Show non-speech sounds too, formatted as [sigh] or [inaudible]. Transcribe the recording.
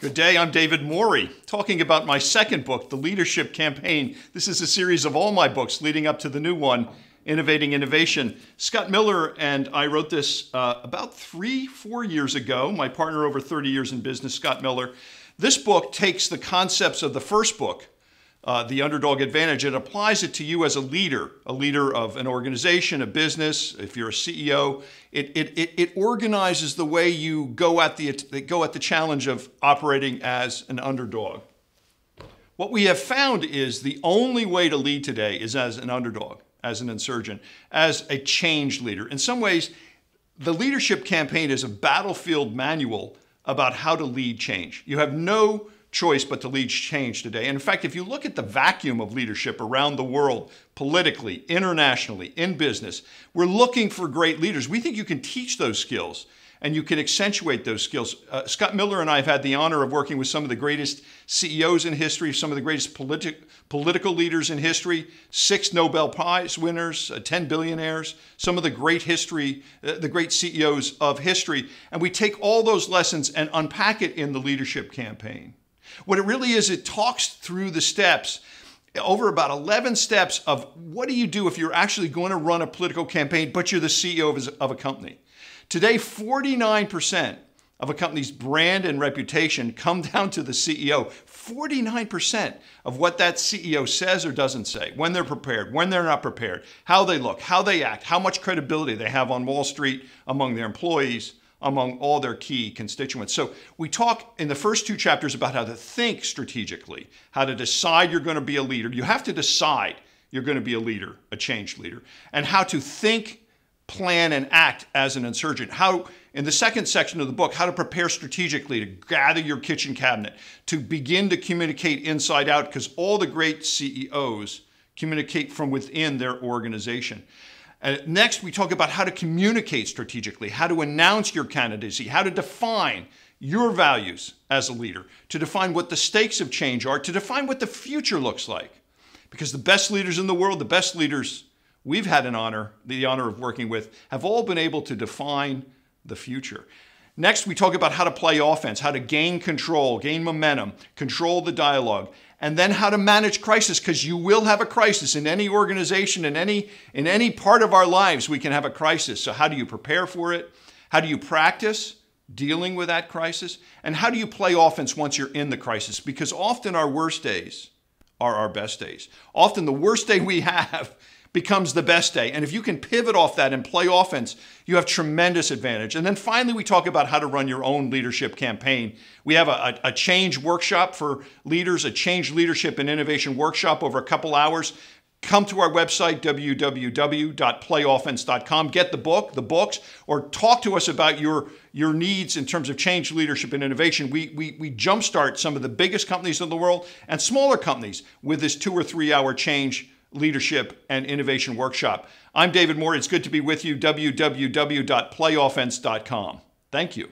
Good day, I'm David Morey, talking about my second book, The Leadership Campaign. This is a series of all my books leading up to the new one, Innovating Innovation. Scott Miller and I wrote this uh, about three, four years ago. My partner over 30 years in business, Scott Miller. This book takes the concepts of the first book, uh, the underdog advantage It applies it to you as a leader, a leader of an organization, a business, if you're a CEO. It, it, it, it organizes the way you go at the, go at the challenge of operating as an underdog. What we have found is the only way to lead today is as an underdog, as an insurgent, as a change leader. In some ways, the leadership campaign is a battlefield manual about how to lead change. You have no choice but to lead change today. And in fact, if you look at the vacuum of leadership around the world, politically, internationally, in business, we're looking for great leaders. We think you can teach those skills and you can accentuate those skills. Uh, Scott Miller and I have had the honor of working with some of the greatest CEOs in history, some of the greatest politi- political leaders in history, six Nobel Prize winners, uh, 10 billionaires, some of the great history, uh, the great CEOs of history. And we take all those lessons and unpack it in the leadership campaign. What it really is, it talks through the steps over about 11 steps of what do you do if you're actually going to run a political campaign, but you're the CEO of a company. Today, 49% of a company's brand and reputation come [laughs] down to the CEO. 49% of what that CEO says or doesn't say, when they're prepared, when they're not prepared, how they look, how they act, how much credibility they have on Wall Street among their employees, among all their key constituents. So we talk in the first two chapters about how to think strategically, how to decide you're going to be a leader. You have to decide you're going to be a leader, a change leader, and how to think, plan, and act as an insurgent. How, in the second section of the book, how to prepare strategically to gather your kitchen cabinet, to begin to communicate inside out, because all the great CEOs communicate from within their organization. Uh, next, we talk about how to communicate strategically, how to announce your candidacy, how to define your values as a leader, to define what the stakes of change are, to define what the future looks like. Because the best leaders in the world, the best leaders we've had an honor, the honor of working with, have all been able to define the future. Next, we talk about how to play offense, how to gain control, gain momentum, control the dialogue, and then how to manage crisis because you will have a crisis. In any organization in any in any part of our lives we can have a crisis. So how do you prepare for it? How do you practice dealing with that crisis? And how do you play offense once you're in the crisis? Because often our worst days are our best days. Often the worst day we [laughs] have becomes the best day. And if you can pivot off that and play offense, you have tremendous advantage. And then finally, we talk about how to run your own leadership campaign. We have a, a, change workshop for leaders, a change leadership and innovation workshop over a couple hours. Come to our website, www.playoffense.com. Get the book, the books, or talk to us about your, your needs in terms of change, leadership, and innovation. We, we, we jumpstart some of the biggest companies in the world and smaller companies with this two or three hour change Leadership and Innovation Workshop. I'm David Morey. It's good to be with you. www.playoffense.com. Thank you.